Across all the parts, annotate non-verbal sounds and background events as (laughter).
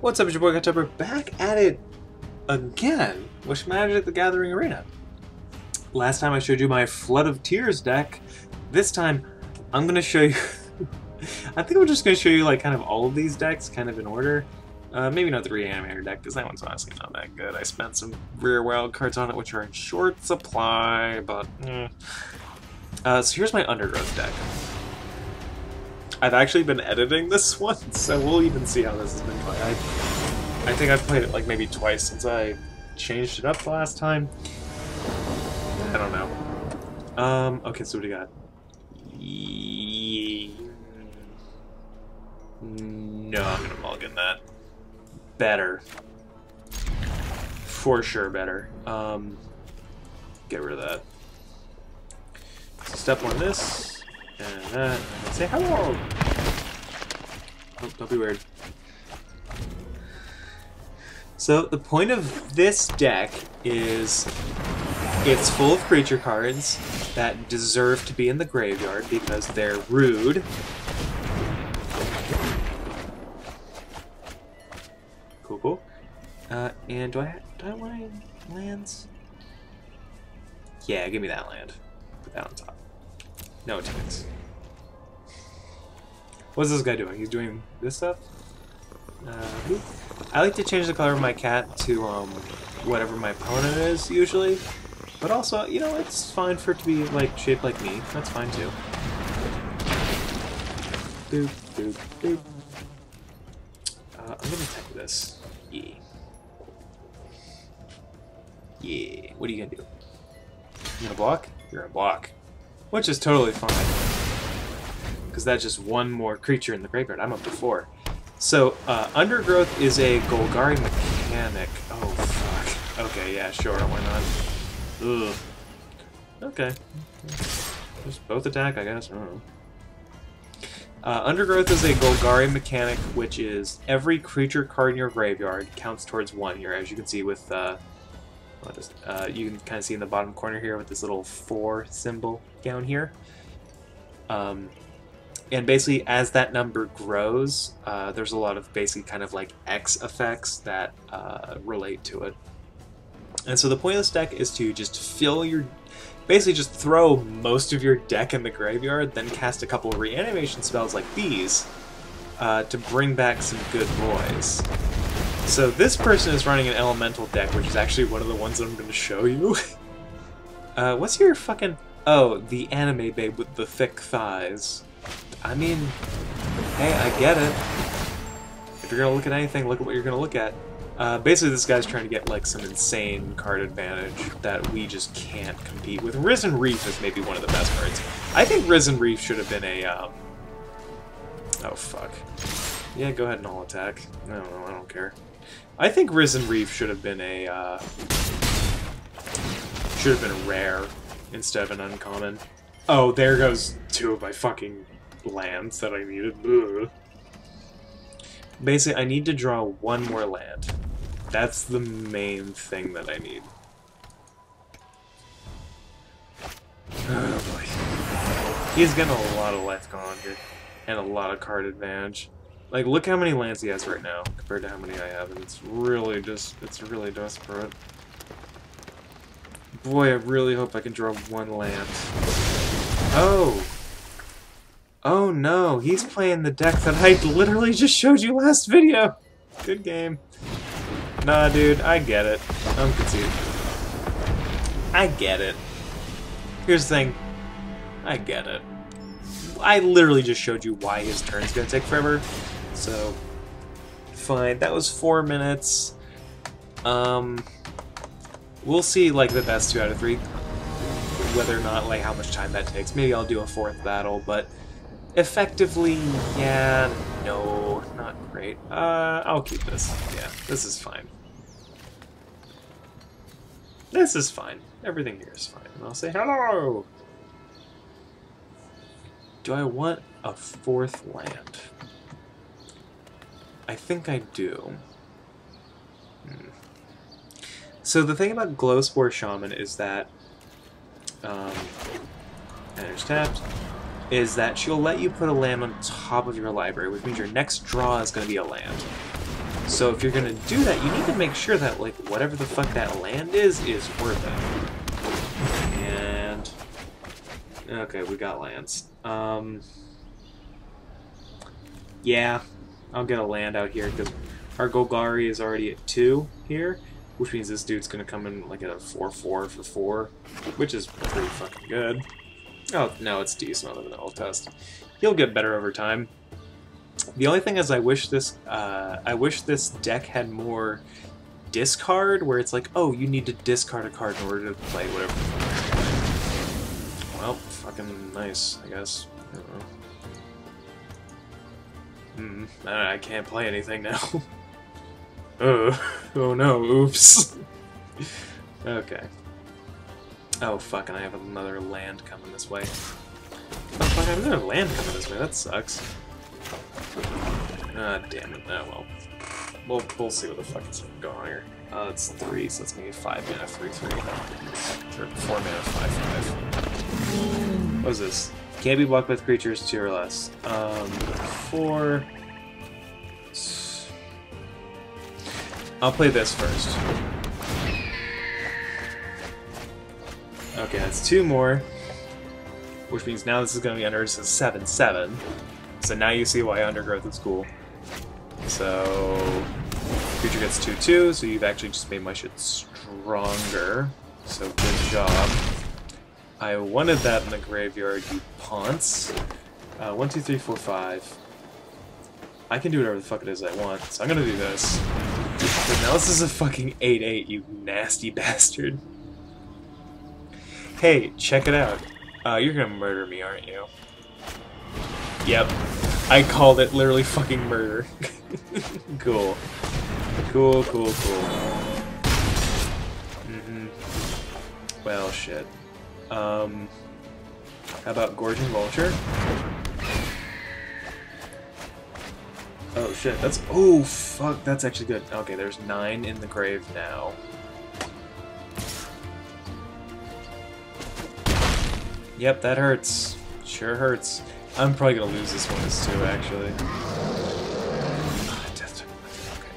What's up, it's your boy Kytober, back at it again with Magic the Gathering Arena. Last time I showed you my Flood of Tears deck. This time, I'm going to show you... (laughs) I think I'm just going to show you like kind of all of these decks, kind of in order. Uh, maybe not the Reanimator deck, because that one's honestly not that good. I spent some rare wild cards on it, which are in short supply, but... Eh. Uh, so here's my Undergrowth deck. I've actually been editing this (laughs) one, so we'll even see how this has been played. I, I think I've played it like maybe twice since I changed it up the last time. I don't know. Um, okay, so what do you got? No, I'm gonna mulligan that. Better. For sure better. Um, get rid of that. Step on this. And that. Say hello! Oh, don't be weird. So, the point of this deck is it's full of creature cards that deserve to be in the graveyard because they're rude. Cool, cool. Uh, and do I, do I want lands? Yeah, give me that land. Put that on top. No attacks. What's this guy doing? He's doing this stuff? Uh, I like to change the color of my cat to um, whatever my opponent is, usually. But also, you know, it's fine for it to be like shaped like me. That's fine too. Boop, boop, boop. Uh, I'm gonna attack this. Yeah. Yeah. What are you gonna do? You gonna block? You're gonna block. Which is totally fine. Because that's just one more creature in the graveyard. I'm up to four. So, uh, Undergrowth is a Golgari mechanic. Oh, fuck. Okay, yeah, sure, why not? Ugh. Okay. Just both attack, I guess. I don't know. Uh, Undergrowth is a Golgari mechanic, which is every creature card in your graveyard counts towards one here, as you can see with uh, just uh, you can kind of see in the bottom corner here with this little four symbol down here. Um, and basically, as that number grows, uh, there's a lot of basically kind of like X effects that uh, relate to it. And so the point of this deck is to just fill your, basically just throw most of your deck in the graveyard, then cast a couple reanimation spells like these uh, to bring back some good boys. So this person is running an elemental deck, which is actually one of the ones that I'm going to show you. (laughs) uh, what's your fucking... Oh, the anime babe with the thick thighs. I mean, hey, I get it. If you're to look at anything, look at what you're to look at. Uh, basically, this guy's trying to get like some insane card advantage that we just can't compete with. Risen Reef is maybe one of the best cards. I think Risen Reef should have been a... Um... Oh, fuck. Yeah, go ahead and all attack. I don't know, I don't care. I think Risen Reef should have been a, uh, should have been a rare instead of an uncommon. Oh, there goes two of my fucking lands that I needed. Ugh. Basically, I need to draw one more land. That's the main thing that I need. Oh boy. He's getting a lot of life going on here. And a lot of card advantage. Like, look how many lands he has right now compared to how many I have, and it's really just, it's really desperate. Boy, I really hope I can draw one land. Oh! Oh no, he's playing the deck that I literally just showed you last video! Good game. Nah, dude, I get it. I'm conceited. I get it. Here's the thing. I get it. I literally just showed you why his turn's gonna take forever. So, fine. That was four minutes. Um, we'll see, like, the best two out of three. Whether or not, like, how much time that takes. Maybe I'll do a fourth battle, but effectively, yeah, no, not great. Uh, I'll keep this. Yeah, this is fine. This is fine. Everything here is fine. And I'll say hello! Do I want a fourth land? I think I do. Hmm. So the thing about Glowspore Shaman is that, um, it's tapped, is that she'll let you put a land on top of your library, which means your next draw is going to be a land. So if you're gonna do that, you need to make sure that like whatever the fuck that land is is worth it. And okay, we got lands. Um, yeah, I'll get a land out here because our Golgari is already at two here, which means this dude's gonna come in like at a four-four for four, which is pretty fucking good. Oh no, it's decent on the vanilla test. He'll get better over time. The only thing is, I wish this uh, I wish this deck had more discard, where it's like, oh, you need to discard a card in order to play whatever. Well, fucking nice, I guess. I don't know. Hmm, I I can't play anything now. (laughs) oh, oh no, oops. (laughs) okay. Oh fuck, and I have another land coming this way. Oh fuck, I have another land coming this way, that sucks. Ah, damn it. Oh, well. We'll, we'll see what the fuck is going on here. Uh, it's 3, so it's gonna be 5 mana, 3 3. Or 4 mana, 5 5. What is this? Can't be blocked with creatures 2 or less. Um, 4. I'll play this first. Okay, that's two more. Which means now this is going to be under 7-7. So now you see why Undergrowth is cool. So, creature gets 2-2, so you've actually just made my shit stronger. So good job. I wanted that in the graveyard, you ponce. Uh, 1, 2, 3, 4, 5. I can do whatever the fuck it is I want, so I'm gonna do this. But now this is a fucking 8-8, you nasty (laughs) bastard. Hey, check it out. Uh, you're gonna murder me, aren't you? Yep. I called it literally fucking murder. (laughs) cool. Cool, cool, cool. Mm-hmm. Well, shit. Um, how about Gorging Vulture? Oh shit, that's- oh fuck, that's actually good. Okay, there's nine in the grave now. Yep, that hurts. Sure hurts. I'm probably gonna lose this one as too, actually. Ah, okay.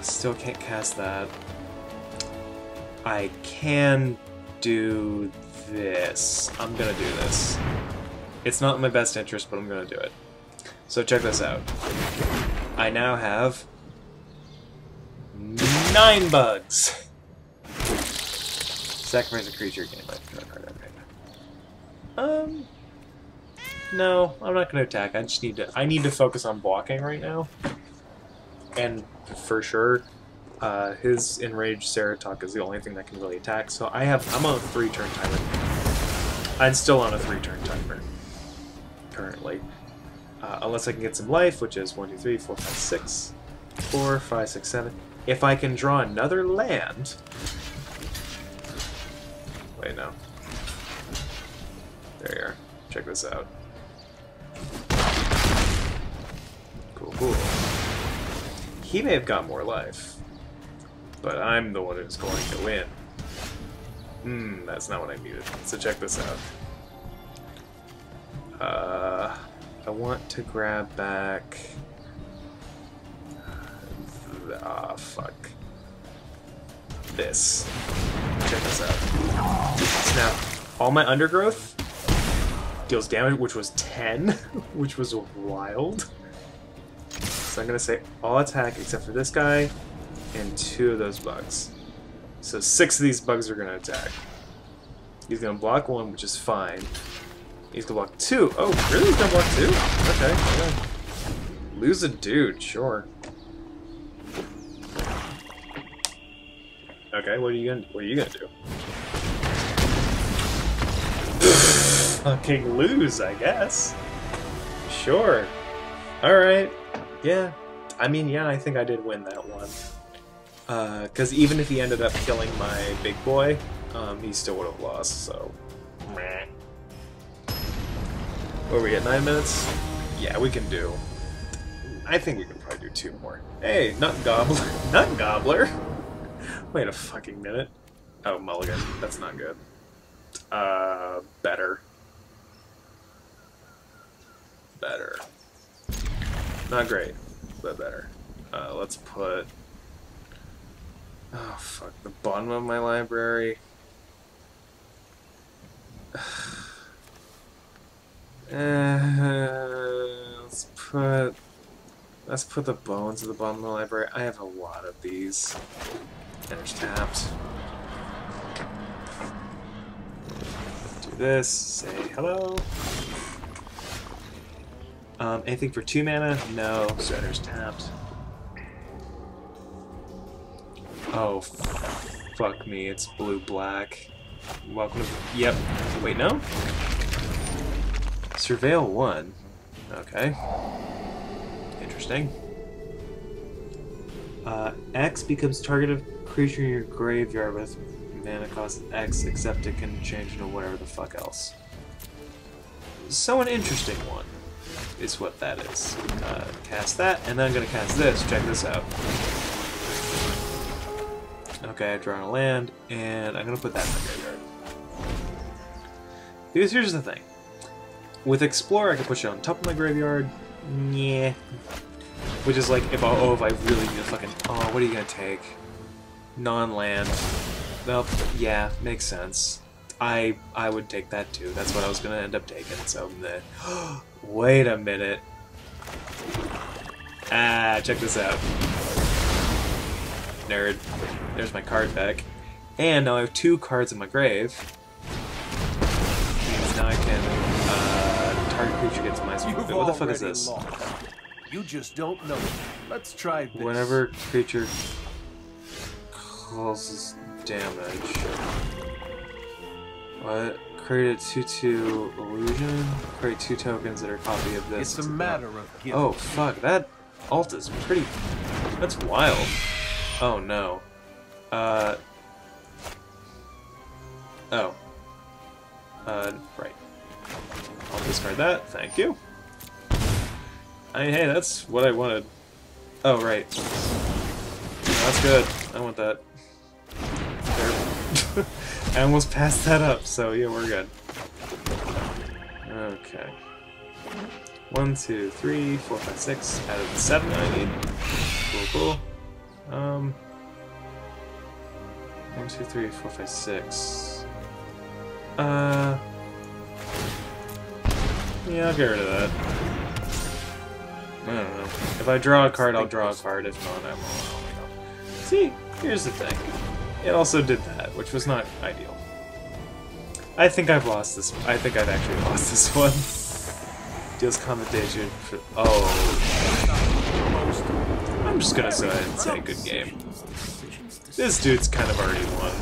Still can't cast that. I can do this. I'm gonna do this. It's not in my best interest, but I'm gonna do it. So check this out. I now have nine bugs. Sacrifice a creature, gain life, draw card. Um, no, I'm not going to attack. I just need to. I need to focus on blocking right now. And for sure, uh, his enraged Ceratok is the only thing that can really attack. So I have. I'm on a three turn timer. I'm still on a three turn timer currently, uh, unless I can get some life, which is one, two, three, four, five, six, four, five, six, seven. If I can draw another land. Wait, no. There you are. Check this out. Cool, cool. He may have got more life, but I'm the one who's going to win. Hmm, that's not what I needed. So check this out. Uh, I want to grab back... Ah, fuck. This. Check this out. So now, all my undergrowth deals damage, which was 10, (laughs) which was wild. So I'm gonna say all attack except for this guy and two of those bugs. So six of these bugs are gonna attack. He's gonna block one, which is fine. He's gonna block two. Oh, really? He's gonna block two? Okay, yeah. Lose a dude, sure. Okay, what are you gonna what are you gonna do? Fucking lose, I guess. Sure. Alright. Yeah. I mean, yeah, I think I did win that one. Because uh, even if he ended up killing my big boy, um, he still would have lost, so... Meh. What are we at, nine minutes? Yeah, we can do... I think we can probably do two more. Hey, Nut Gobbler. (laughs) Nut Gobbler! Wait a fucking minute. Oh, Mulligan. That's not good. Uh, better. Better. Not great. but better. Uh, let's put... Oh, fuck. The bottom of my library. Uh, (sighs) let's put... Let's put the bones at the bottom of the library. I have a lot of these. There's tapped. Do this. Say hello. Um, anything for two mana? No. Sweater's tapped. Oh, fuck me. It's blue-black. Welcome to... Yep. Wait, no? Surveil 1. Okay. Interesting. Uh, X becomes target of creature in your graveyard with mana cost X, except it can change into whatever the fuck else. So an interesting one is what that is. Uh, cast that, and then I'm gonna cast this. Check this out. Okay, I've drawn a land, and I'm gonna put that in the graveyard. Because here's the thing. With Explore, I can push it on top of my graveyard. Yeah. Which is like, if I, oh, if I really need a fucking, oh, what are you gonna take? Non-land. Nope, yeah, makes sense. I I would take that too. That's what I was gonna end up taking, so (gasps) Wait a minute. Ah, check this out. Nerd. There's my card back. And now I have two cards in my grave. Means now I can uh, target creature gets my You've What the fuck is this? lost. You just don't know. Let's try this. Whenever creature causes damage. What? Create a 2-2 illusion? Create two tokens that are a copy of this. It's a matter of. Oh, fuck. That alt is pretty... That's wild. Oh, no. Uh... Oh. Uh, right. I'll discard that. Thank you. I mean, hey, that's what I wanted. Oh, right. That's good. I want that. I almost passed that up, so yeah, we're good. Okay. One, two, three, four, five, six. Out of the seven I need. Cool, cool. Um. One, two, three, four, five, six. Uh. Yeah, I'll get rid of that. I don't know. If I draw a card, I'll draw a card. If not, I won't. See, here's the thing. It also did that, which was not ideal. I think I've lost this. I think I've actually (laughs) lost this one. Deals commendation for. Oh. I'm just gonna go ahead and say good game. This dude's kind of already won.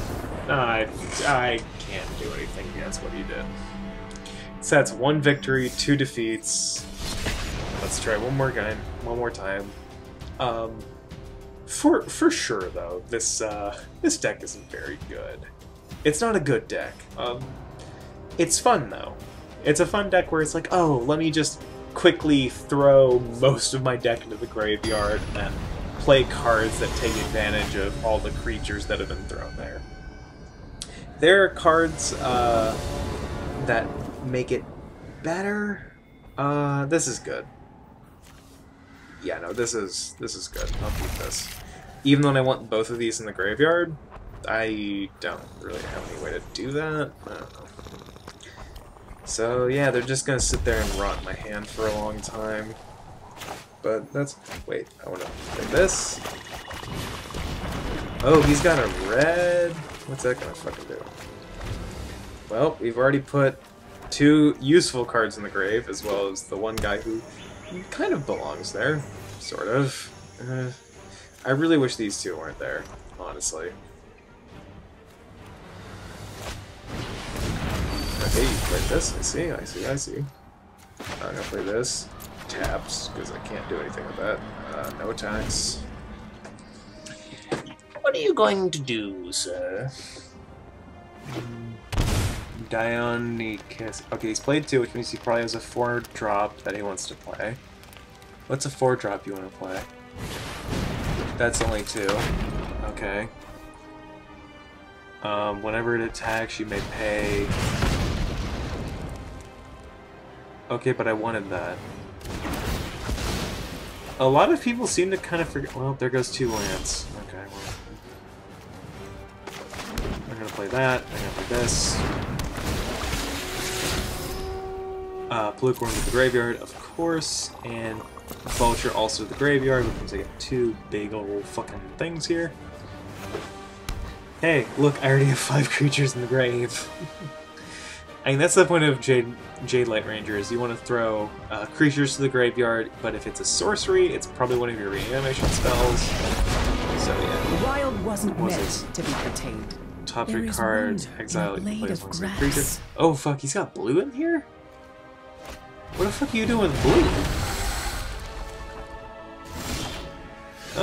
I, I can't do anything against what he did. So that's one victory, two defeats. Let's try one more game, one more time. Um, for for sure though, this uh, this deck isn't very good. It's not a good deck. Um, it's fun though. It's a fun deck where it's like, oh, let me just quickly throw most of my deck into the graveyard and then play cards that take advantage of all the creatures that have been thrown there. There are cards uh, that make it better. Uh, this is good. Yeah, no, this is this is good. I'll keep this. Even though I want both of these in the graveyard, I don't really have any way to do that. So yeah, they're just gonna sit there and rot my hand for a long time. But that's wait, I wanna play this. Oh, he's got a red. What's that gonna fucking do? Well, we've already put two useful cards in the grave, as well as the one guy who kind of belongs there, sort of. Uh, I really wish these two weren't there, honestly. Okay, you played this. I see, I see, I see. I'm gonna play this. Taps, because I can't do anything with that. Uh, no attacks. What are you going to do, sir? Dionyscus. Okay, he's played two, which means he probably has a four drop that he wants to play. What's a four drop you want to play? That's only two. Okay. Um, whenever it attacks, you may pay. Okay, but I wanted that. a lot of people seem to kind of forget. Well, there goes two lands. Okay, well. I'm gonna play that. I'm gonna play this. Uh, Pelakka Wurm with the graveyard, of course, and Vulture also to the graveyard, which means I get two big old fucking things here. Hey, look, I already have five (laughs) creatures in the grave. (laughs) I mean, that's the point of Jade, Jadelight Ranger, is you want to throw uh, creatures to the graveyard, but if it's a sorcery, it's probably one of your reanimation spells. So yeah. The wild wasn't Was meant to be contained. Top three cards, exile you play as of long as a grass. creature. Oh fuck, he's got blue in here? What the fuck are you doing blue?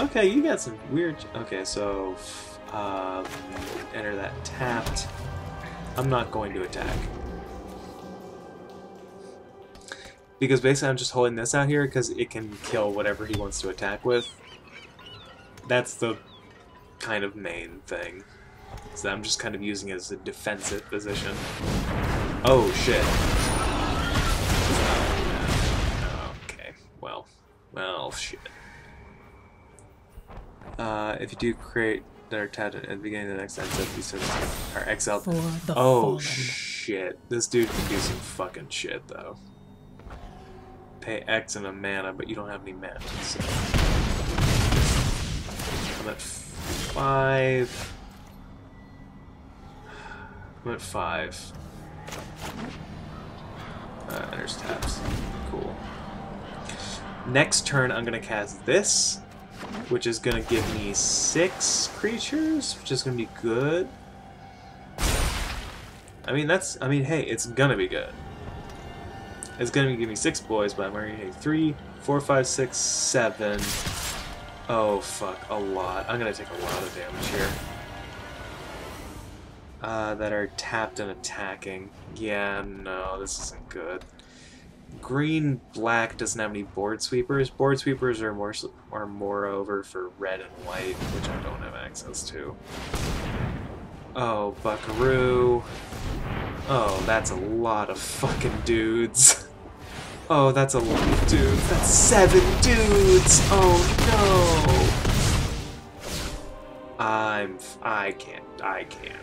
Okay, you got some weird. Okay, so uh, enter that tapped. I'm not going to attack. Because basically I'm just holding this out here because it can kill whatever he wants to attack with. That's the kind of main thing. So I'm just kind of using it as a defensive position. Oh shit. Well, shit. Uh, if you do create that are tapped at the beginning of the next episode, you said are exiled. For Oh fallen. shit! This dude can do some fucking shit though. Pay X and a mana, but you don't have any mana. So. I'm at five. I'm at five. Uh, there's taps. Cool. Next turn, I'm gonna cast this, which is gonna give me six creatures, which is gonna be good. I mean, that's. I mean, hey, it's gonna be good. It's gonna give me six boys, but I'm already hey, three, four, five, six, seven. Oh fuck, a lot. I'm gonna take a lot of damage here. Uh, that are tapped and attacking. Yeah, no, this isn't good. Green black doesn't have any board sweepers. Board sweepers are more are more over for red and white, which I don't have access to. Oh, Buckaroo. Oh, that's a lot of fucking dudes. Oh, that's a lot of dudes. That's seven dudes. Oh no. I'm. f- I can't. I can't.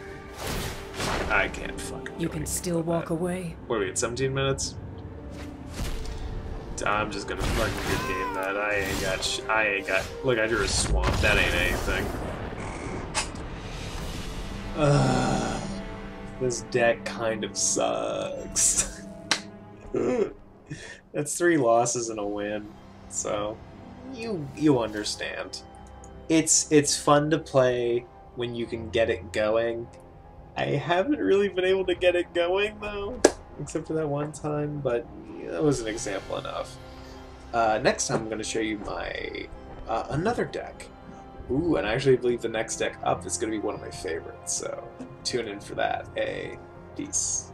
I can't fucking. You can still walk that. away. What are we at? 17 minutes. I'm just gonna fucking good game that. I ain't got. I ain't got. Look, I drew a swamp. That ain't anything. (sighs) This deck kind of sucks. (laughs) That's three losses and a win, so you you understand. It's it's fun to play when you can get it going. I haven't really been able to get it going though, except for that one time, but that was an example enough. Uh, next time I'm going to show you my uh, another deck. Ooh, and I actually believe the next deck up is going to be one of my favorites, so tune in for that. A peace.